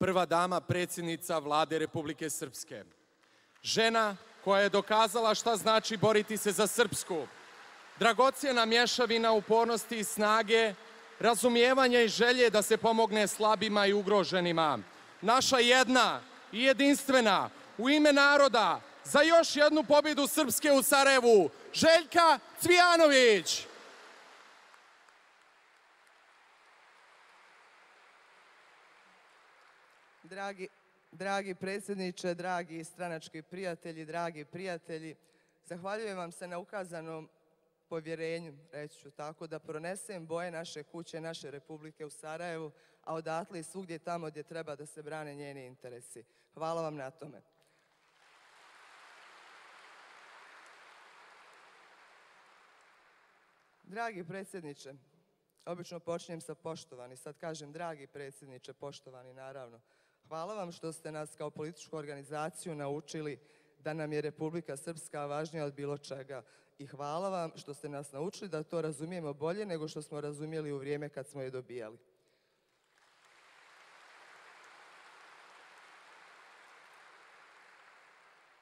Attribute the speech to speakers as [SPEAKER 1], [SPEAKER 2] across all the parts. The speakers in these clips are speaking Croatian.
[SPEAKER 1] prva dama predsjednica vlade Republike Srpske. Žena koja je dokazala šta znači boriti se za Srpsku. Dragocjena mješavina upornosti i snage, razumijevanja i želje da se pomogne slabima i ugroženima. Naša jedna i jedinstvena u ime naroda za još jednu pobjedu Srpske u Sarajevu, Željka Cvijanović.
[SPEAKER 2] Dragi, dragi predsjedniče, dragi stranački prijatelji, dragi prijatelji, zahvaljujem vam se na ukazanom povjerenju, reći ću tako, da pronesem boje naše kuće, naše republike u Sarajevu, a odatle i svugdje tamo gdje treba da se brane njeni interesi. Hvala vam na tome. Dragi predsjedniče, obično počinjem sa poštovani, sad kažem dragi predsjedniče, poštovani naravno. Hvala vam što ste nas kao političku organizaciju naučili da nam je Republika Srpska važnija od bilo čega. I hvala vam što ste nas naučili da to razumijemo bolje nego što smo razumjeli u vrijeme kad smo je dobijali.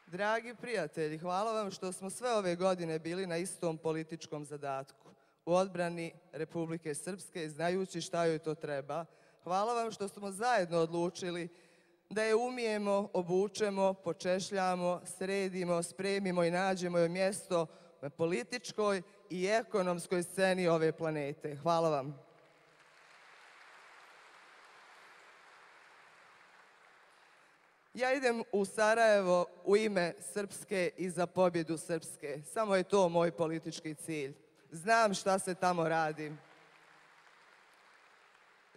[SPEAKER 2] Dragi prijatelji, hvala vam što smo sve ove godine bili na istom političkom zadatku u odbrani Republike Srpske, znajući šta joj to treba. Hvala vam što smo zajedno odlučili da je umijemo, obučemo, počešljamo, sredimo, spremimo i nađemo joj mjesto na političkoj i ekonomskoj sceni ove planete. Hvala vam. Ja idem u Sarajevo u ime Srpske i za pobjedu Srpske. Samo je to moj politički cilj. Znam šta se tamo radi.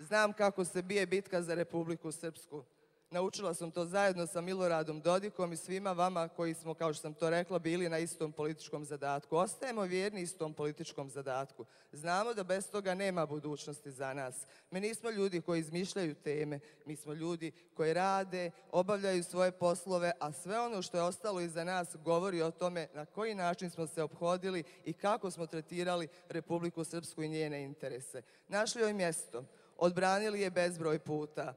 [SPEAKER 2] Znam kako se bije bitka za Republiku Srpsku. Naučila sam to zajedno sa Miloradom Dodikom i svima vama koji smo, kao što sam to rekla, bili na istom političkom zadatku. Ostajemo vjerni istom političkom zadatku. Znamo da bez toga nema budućnosti za nas. Mi nismo ljudi koji izmišljaju teme, mi smo ljudi koji rade, obavljaju svoje poslove, a sve ono što je ostalo iza nas govori o tome na koji način smo se obhodili i kako smo tretirali Republiku Srpsku i njene interese. Našli joj mjesto, odbranili je bezbroj puta.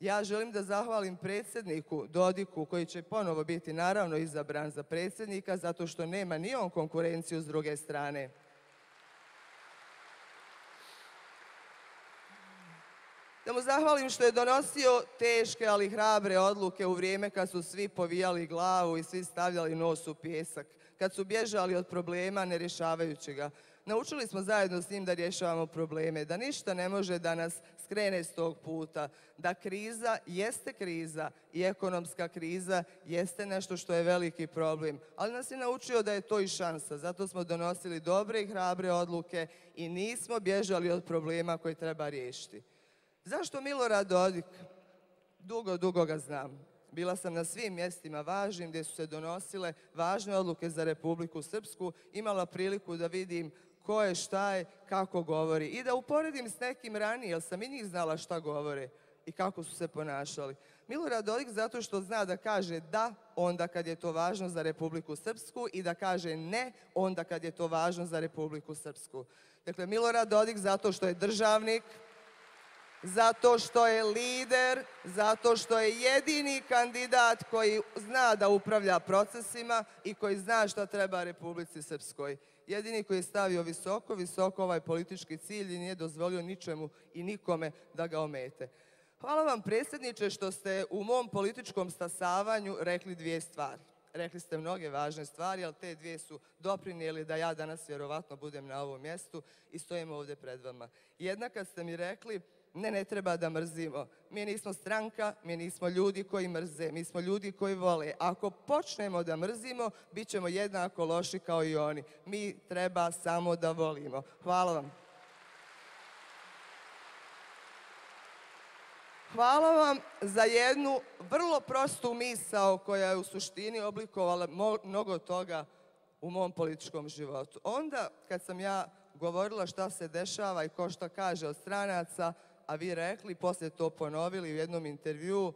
[SPEAKER 2] Ja želim da zahvalim predsjedniku Dodiku koji će ponovo biti naravno izabran za predsjednika zato što nema ni on konkurenciju s druge strane. Da mu zahvalim što je donosio teške ali hrabre odluke u vrijeme kad su svi povijali glavu i svi stavljali nos u pjesak, kad su bježali od problema ne rješavajući ga. Naučili smo zajedno s njim da rješavamo probleme, da ništa ne može da nas skrene s tog puta, da kriza jeste kriza i ekonomska kriza jeste nešto što je veliki problem, ali nas je naučio da je to i šansa, zato smo donosili dobre i hrabre odluke i nismo bježali od problema koje treba riješiti. Zašto Milorad Dodik? Dugo, dugo ga znam. Bila sam na svim mjestima važnim gdje su se donosile važne odluke za Republiku Srpsku. Imala priliku da vidim ko je, šta je, kako govori. I da uporedim s nekim ranije, jer sam i njih znala šta govore i kako su se ponašali. Milorad Dodik zato što zna da kaže da onda kad je to važno za Republiku Srpsku i da kaže ne onda kad je to važno za Republiku Srpsku. Dakle, Milorad Dodik zato što je državnik, zato što je lider, zato što je jedini kandidat koji zna da upravlja procesima i koji zna šta treba Republici Srpskoj. Jedini koji je stavio visoko, visoko ovaj politički cilj i nije dozvolio ničemu i nikome da ga omete. Hvala vam predsjedniče što ste u mom političkom stasavanju rekli dvije stvari. Rekli ste mnoge važne stvari, ali te dvije su doprinijeli da ja danas vjerovatno budem na ovom mjestu i stojim ovdje pred vama. Jedna kad ste mi rekli ne, ne treba da mrzimo. Mi nismo stranka, mi nismo ljudi koji mrze, mi smo ljudi koji vole. Ako počnemo da mrzimo, bit ćemo jednako loši kao i oni. Mi treba samo da volimo. Hvala vam. Hvala vam za jednu vrlo prostu misao koja je u suštini oblikovala mnogo toga u mom političkom životu. Onda kad sam ja govorila šta se dešava i ko šta kaže od stranaca, a vi rekli, poslije to ponovili u jednom intervju,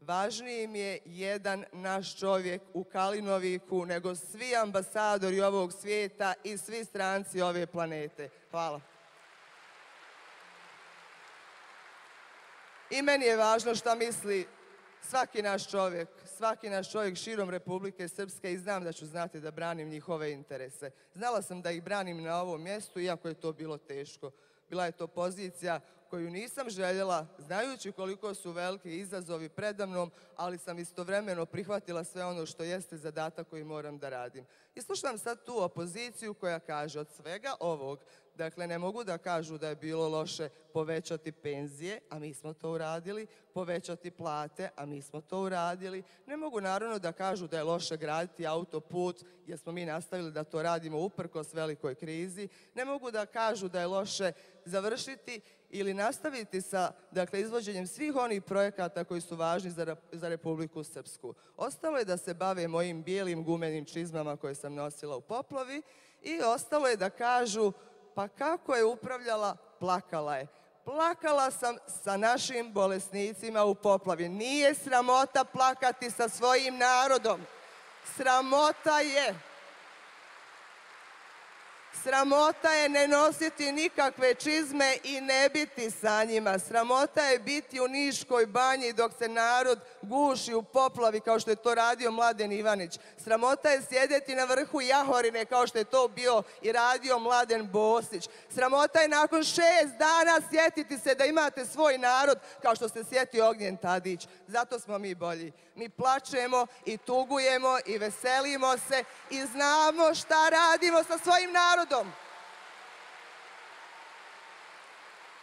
[SPEAKER 2] važniji im je jedan naš čovjek u Kalinoviku nego svi ambasadori ovog svijeta i svi stranci ove planete. Hvala. I meni je važno šta misli svaki naš čovjek, svaki naš čovjek širom Republike Srpske i znam da ću znati da branim njihove interese. Znala sam da ih branim na ovom mjestu, iako je to bilo teško. Bila je to pozicija koju nisam željela, znajući koliko su veliki izazovi predamnom, ali sam istovremeno prihvatila sve ono što jeste zadatak koji moram da radim. I slušam sad tu opoziciju koja kaže od svega ovog Dakle, ne mogu da kažu da je bilo loše povećati penzije, a mi smo to uradili, povećati plate, a mi smo to uradili. Ne mogu naravno da kažu da je loše graditi autoput, jer smo mi nastavili da to radimo uprkos velikoj krizi. Ne mogu da kažu da je loše završiti ili nastaviti sa dakle, izvođenjem svih onih projekata koji su važni za, za Republiku Srpsku. Ostalo je da se bave mojim bijelim gumenim čizmama koje sam nosila u poplavi i ostalo je da kažu pa kako je upravljala? Plakala je. Plakala sam sa našim bolesnicima u poplavi. Nije sramota plakati sa svojim narodom. Sramota je Sramota je ne nositi nikakve čizme i ne biti sa njima. Sramota je biti u Niškoj banji dok se narod guši u poplavi kao što je to radio Mladen Ivanić. Sramota je sjedeti na vrhu Jahorine kao što je to bio i radio Mladen Bosić. Sramota je nakon šest dana sjetiti se da imate svoj narod kao što se sjetio Ognjen Tadić. Zato smo mi bolji. Mi plačemo i tugujemo i veselimo se i znamo šta radimo sa svojim narodom.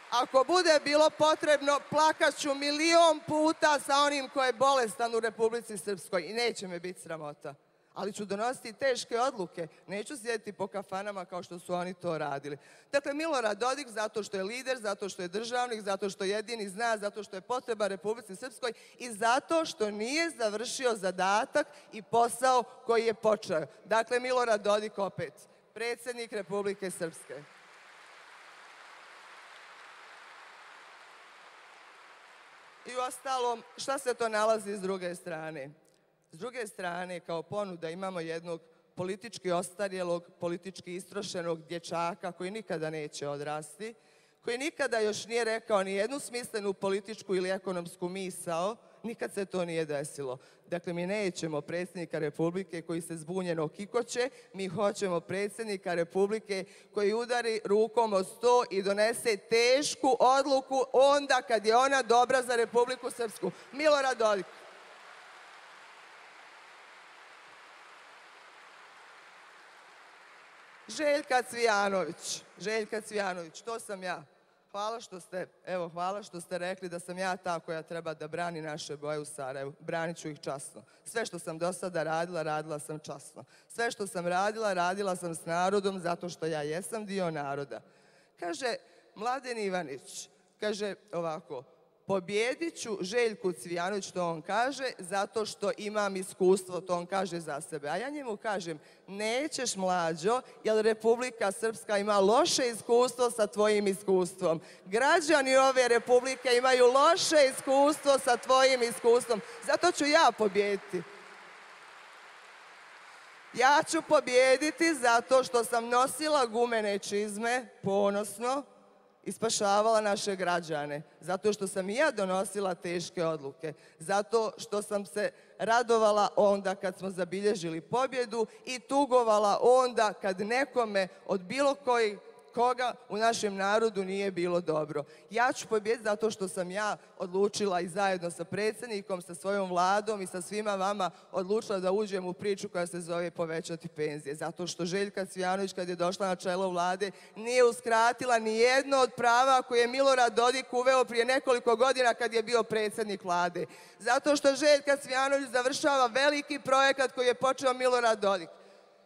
[SPEAKER 2] Ako bude bilo potrebno, plakat ću milion puta sa onim ko je bolestan u Republici Srpskoj i neće me biti sramota ali ću donositi teške odluke. Neću sjediti po kafanama kao što su oni to radili. Dakle, Milorad Dodik zato što je lider, zato što je državnik, zato što jedini zna, zato što je potreba Republici Srpskoj i zato što nije završio zadatak i posao koji je počeo. Dakle, Milorad Dodik opet, predsjednik Republike Srpske. I u ostalom, šta se to nalazi s druge strane? S druge strane, kao ponuda imamo jednog politički ostarjelog, politički istrošenog dječaka koji nikada neće odrasti, koji nikada još nije rekao ni jednu smislenu političku ili ekonomsku misao, nikad se to nije desilo. Dakle, mi nećemo predsjednika Republike koji se zbunjeno kikoće, mi hoćemo predsjednika Republike koji udari rukom o sto i donese tešku odluku onda kad je ona dobra za Republiku Srpsku. Milorad Dodik. Željka Cvijanović. Željka Cvijanović, to sam ja. Hvala što ste, evo, hvala što ste rekli da sam ja ta koja treba da brani naše boje u Sarajevu. Branit ću ih časno. Sve što sam do sada radila, radila sam časno. Sve što sam radila, radila sam s narodom zato što ja jesam dio naroda. Kaže Mladen Ivanić, kaže ovako, pobjedit ću Željku Cvijanović, to on kaže, zato što imam iskustvo, to on kaže za sebe. A ja njemu kažem, nećeš mlađo, jer Republika Srpska ima loše iskustvo sa tvojim iskustvom. Građani ove Republike imaju loše iskustvo sa tvojim iskustvom. Zato ću ja pobjediti. Ja ću pobjediti zato što sam nosila gumene čizme, ponosno, i spašavala naše građane. Zato što sam i ja donosila teške odluke. Zato što sam se radovala onda kad smo zabilježili pobjedu i tugovala onda kad nekome od bilo kojih koga u našem narodu nije bilo dobro. Ja ću pobjediti zato što sam ja odlučila i zajedno sa predsjednikom, sa svojom vladom i sa svima vama odlučila da uđem u priču koja se zove povećati penzije. Zato što Željka Cvijanović kad je došla na čelo vlade nije uskratila ni jedno od prava koje je Milorad Dodik uveo prije nekoliko godina kad je bio predsjednik vlade. Zato što Željka Cvijanović završava veliki projekat koji je počeo Milorad Dodik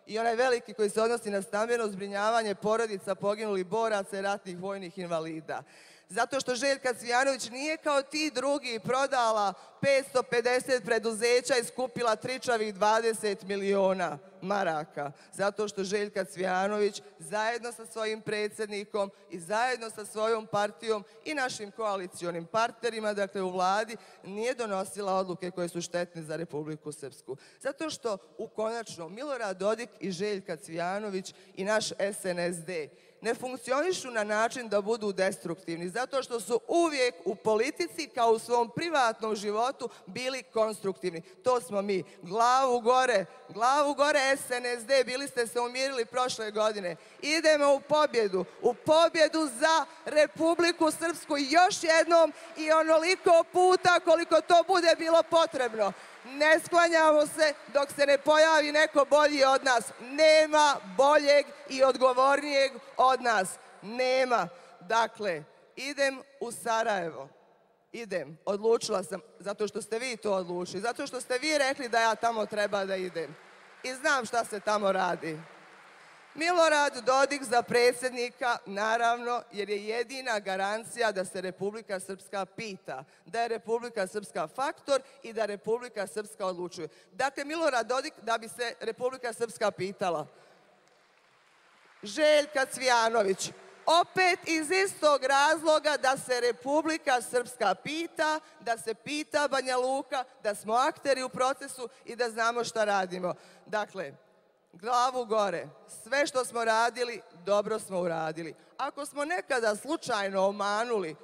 [SPEAKER 2] i onaj veliki koji se odnosi na stambeno zbrinjavanje porodica poginulih boraca i ratnih vojnih invalida. Zato što Željka Cvijanović nije kao ti drugi prodala 550 preduzeća i skupila tričavih 20 miliona maraka. Zato što Željka Cvijanović zajedno sa svojim predsjednikom i zajedno sa svojom partijom i našim koalicionim partnerima, dakle u vladi, nije donosila odluke koje su štetne za Republiku Srpsku. Zato što u konačno Milorad Dodik i Željka Cvijanović i naš SNSD ne funkcionišu na način da budu destruktivni, zato što su uvijek u politici kao u svom privatnom životu bili konstruktivni. To smo mi. Glavu gore, glavu gore SNSD, bili ste se umirili prošle godine. Idemo u pobjedu, u pobjedu za Republiku Srpsku još jednom i onoliko puta koliko to bude bilo potrebno. Ne sklanjamo se dok se ne pojavi neko bolji od nas. Nema boljeg i odgovornijeg od nas. Nema. Dakle, idem u Sarajevo. Idem. Odlučila sam. Zato što ste vi to odlučili. Zato što ste vi rekli da ja tamo treba da idem. I znam šta se tamo radi. Milorad Dodik za predsjednika, naravno, jer je jedina garancija da se Republika Srpska pita, da je Republika Srpska faktor i da Republika Srpska odlučuje. Dakle, Milorad Dodik da bi se Republika Srpska pitala. Željka Cvijanović, opet iz istog razloga da se Republika Srpska pita, da se pita Banja Luka, da smo akteri u procesu i da znamo šta radimo. Dakle, glavu gore. Sve što smo radili, dobro smo uradili. Ako smo nekada slučajno omanuli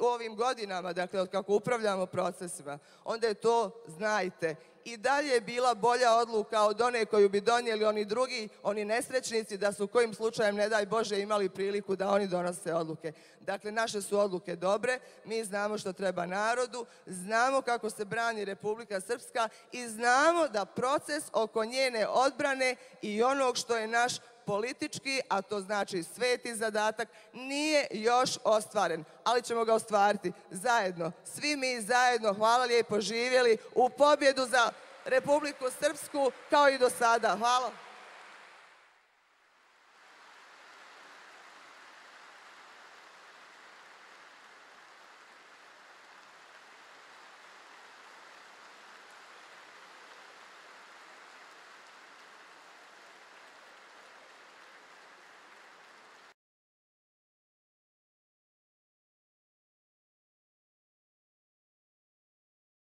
[SPEAKER 2] u ovim godinama, dakle od kako upravljamo procesima, onda je to, znajte, i dalje je bila bolja odluka od one koju bi donijeli oni drugi, oni nesrećnici, da su kojim slučajem, ne daj Bože, imali priliku da oni donose odluke. Dakle, naše su odluke dobre, mi znamo što treba narodu, znamo kako se brani Republika Srpska i znamo da proces oko njene odbrane i onog što je naš politički, a to znači sveti zadatak, nije još ostvaren, ali ćemo ga ostvariti zajedno. Svi mi zajedno, hvala lijepo, živjeli u pobjedu za Republiku Srpsku kao i do sada. Hvala.